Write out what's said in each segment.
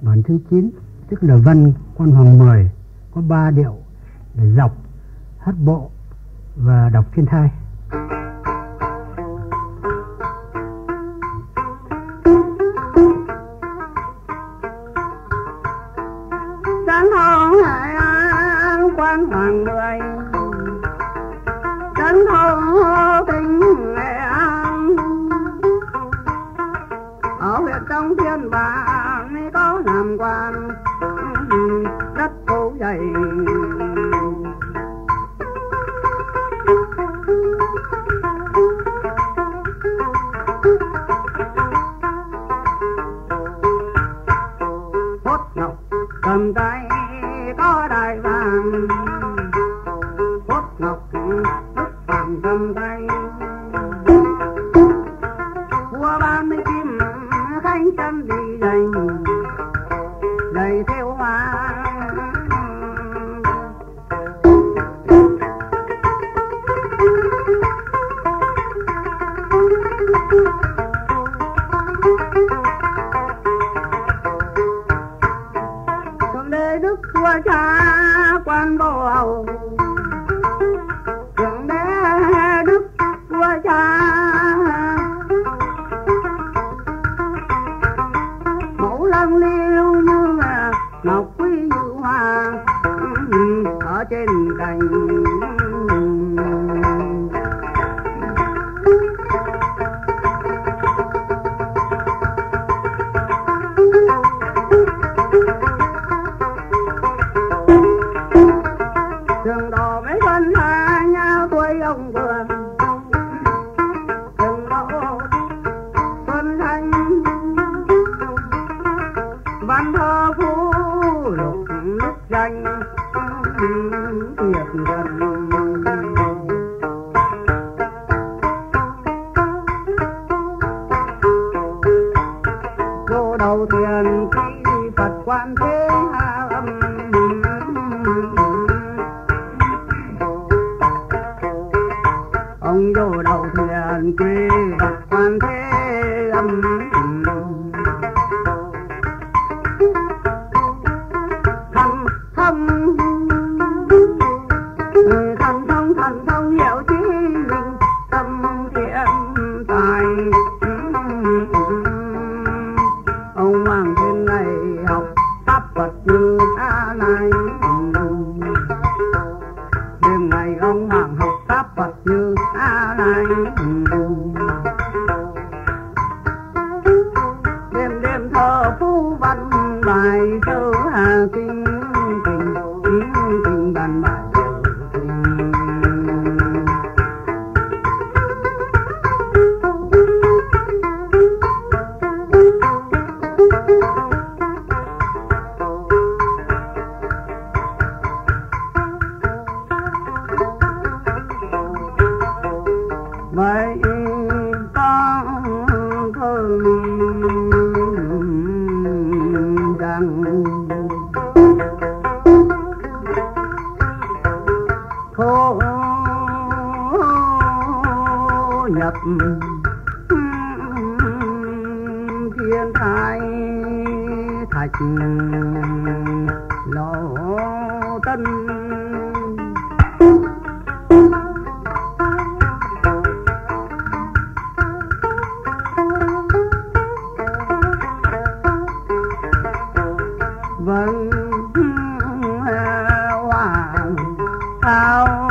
Bản thứ 9 tức là văn quan hoàng mười có ba điệu để dọc, hát bộ và đọc thiên thai. Bàn tay. Qua ban mấy kim khánh chân đi dày đầy theo hoa Trường mấy con xa nhau tuổi ông vườn Trường đò xuân thanh Văn thơ phú lục nước danh. Nghiệp gần. Đầu tiền khi Phật quan thế âm vô đầu thuyền quê quan thế âm thầm thầm thần thông thần thông hiểu trí mình tâm thiện tài hàng học pháp phật như a này thiên thai thạch lộ tân vâng à, hoàng thao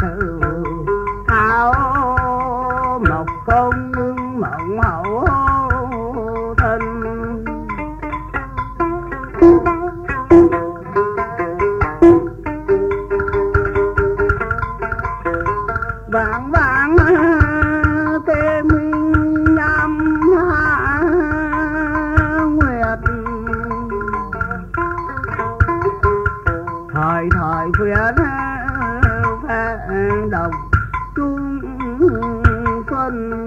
sự. Thảo mộc công mộng hậu thân vạn vạn tên minh nhâm hạ nguyệt. Thời thời phiền đồng trung phân.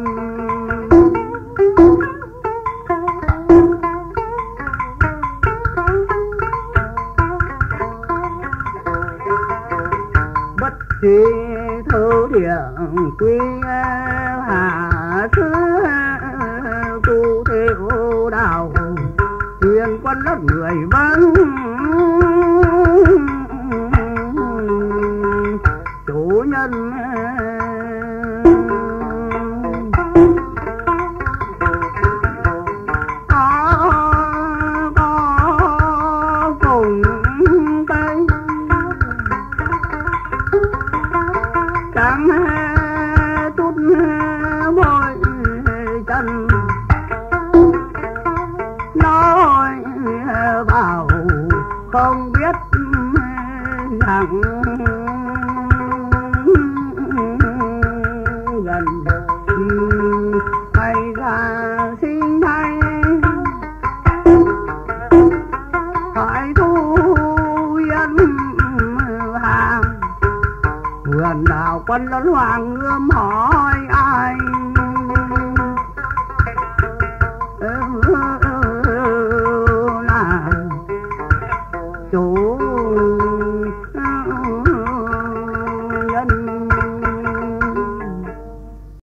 Bất thi thấu điện quy hạ thứ tu theo đạo. Thuyền quân đất người vắng sáng chút vội chân nói vào không biết rằng quân quanh hoàng ươm hỏi ai?